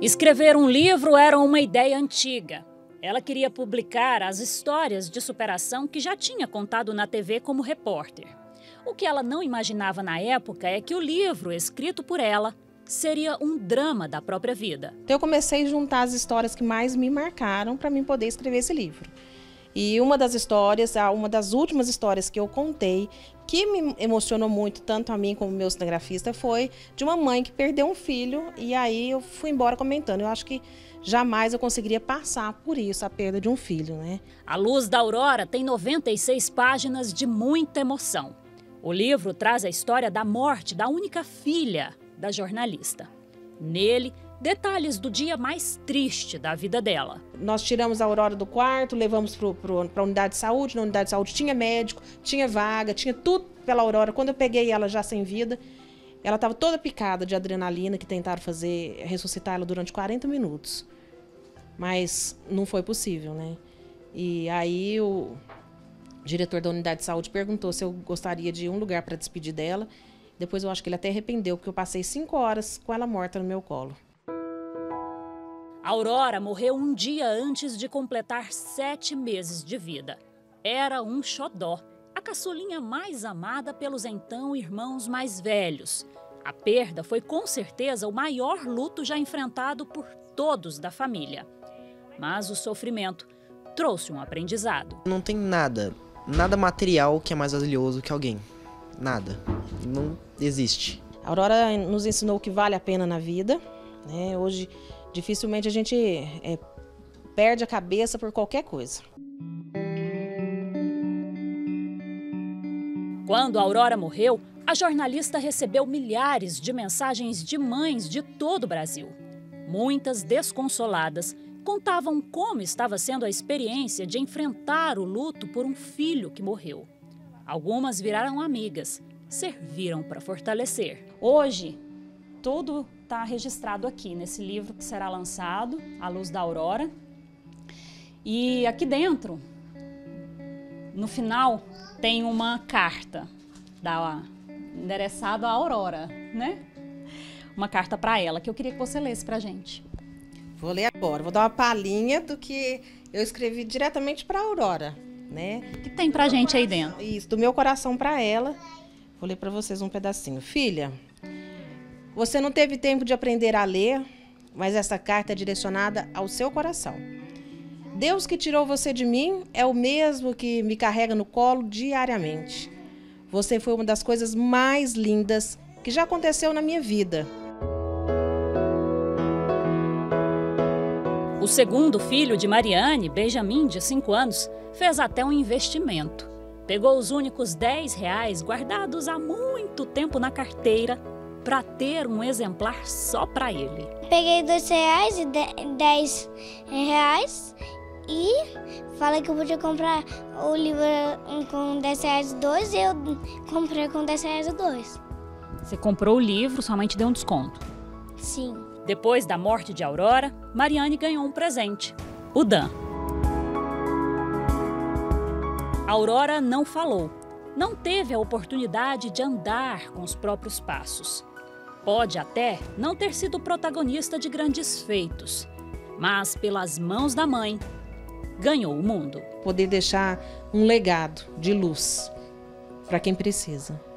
Escrever um livro era uma ideia antiga. Ela queria publicar as histórias de superação que já tinha contado na TV como repórter. O que ela não imaginava na época é que o livro, escrito por ela, seria um drama da própria vida. Então eu comecei a juntar as histórias que mais me marcaram para mim poder escrever esse livro. E uma das histórias, uma das últimas histórias que eu contei, que me emocionou muito, tanto a mim como meu cinegrafista, foi de uma mãe que perdeu um filho e aí eu fui embora comentando. Eu acho que jamais eu conseguiria passar por isso, a perda de um filho, né? A Luz da Aurora tem 96 páginas de muita emoção. O livro traz a história da morte da única filha da jornalista. Nele, detalhes do dia mais triste da vida dela. Nós tiramos a Aurora do quarto, levamos para a unidade de saúde. Na unidade de saúde tinha médico, tinha vaga, tinha tudo pela Aurora. Quando eu peguei ela já sem vida, ela estava toda picada de adrenalina, que tentaram fazer ressuscitar ela durante 40 minutos. Mas não foi possível, né? E aí o diretor da unidade de saúde perguntou se eu gostaria de um lugar para despedir dela. Depois eu acho que ele até arrependeu, porque eu passei cinco horas com ela morta no meu colo. Aurora morreu um dia antes de completar sete meses de vida. Era um xodó, a caçulinha mais amada pelos então irmãos mais velhos. A perda foi com certeza o maior luto já enfrentado por todos da família. Mas o sofrimento trouxe um aprendizado. Não tem nada, nada material que é mais valioso que alguém. Nada. Não existe. A Aurora nos ensinou o que vale a pena na vida. Né? Hoje Dificilmente a gente é, perde a cabeça por qualquer coisa. Quando a Aurora morreu, a jornalista recebeu milhares de mensagens de mães de todo o Brasil. Muitas desconsoladas contavam como estava sendo a experiência de enfrentar o luto por um filho que morreu. Algumas viraram amigas, serviram para fortalecer. Hoje, tudo está registrado aqui nesse livro que será lançado, A Luz da Aurora. E aqui dentro, no final, tem uma carta da endereçada à Aurora, né? Uma carta para ela que eu queria que você lesse para gente. Vou ler agora. Vou dar uma palhinha do que eu escrevi diretamente para Aurora, né? O que tem para gente aí dentro? Isso, do meu coração para ela. Vou ler para vocês um pedacinho. Filha, você não teve tempo de aprender a ler, mas essa carta é direcionada ao seu coração. Deus que tirou você de mim é o mesmo que me carrega no colo diariamente. Você foi uma das coisas mais lindas que já aconteceu na minha vida. O segundo filho de Mariane, Benjamin, de 5 anos, fez até um investimento. Pegou os únicos 10 reais guardados há muito tempo na carteira para ter um exemplar só para ele. Peguei dois reais e dez reais e falei que eu podia comprar o livro com 10 reais dois e eu comprei com 10 reais dois. Você comprou o livro, sua mãe te deu um desconto? Sim. Depois da morte de Aurora, Mariane ganhou um presente, o Dan. Aurora não falou, não teve a oportunidade de andar com os próprios passos. Pode até não ter sido protagonista de grandes feitos, mas pelas mãos da mãe, ganhou o mundo. Poder deixar um legado de luz para quem precisa.